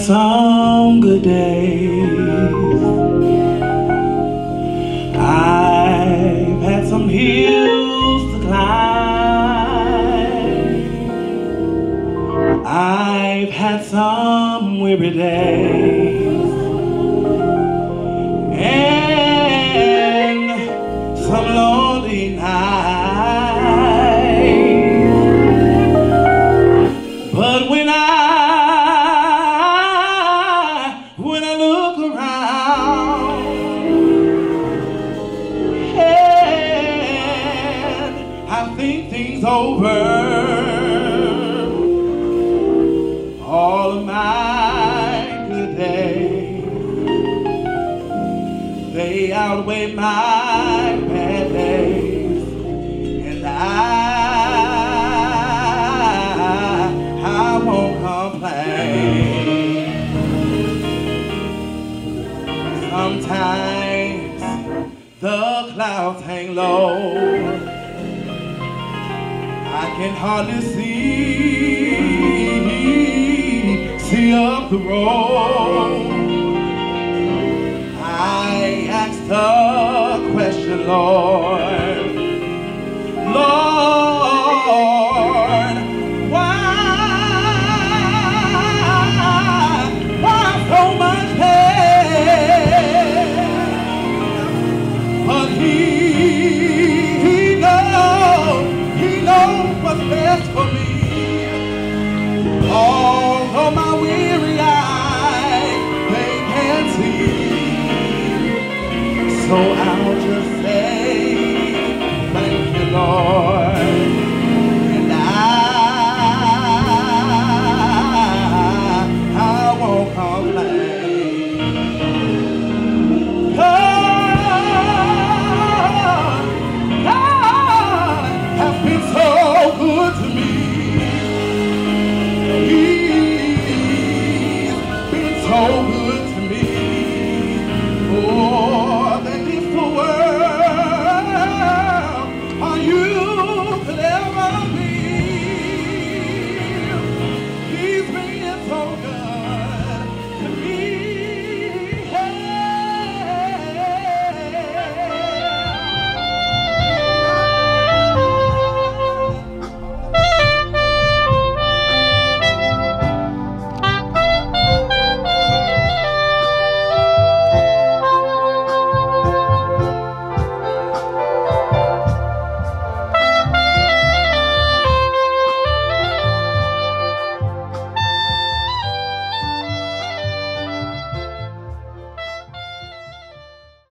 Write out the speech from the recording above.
some good days. I've had some hills to climb. I've had some weary days. Think things over. All of my good days, they outweigh my bad days, and I, I won't complain. Sometimes the clouds hang low. Can hardly see, see up the road. I asked the question, Lord, my weary eyes they can see. So I'll just say, thank Lord. And I, I won't complain.